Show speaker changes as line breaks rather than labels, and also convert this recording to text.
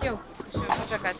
Tio, musimy poczekać.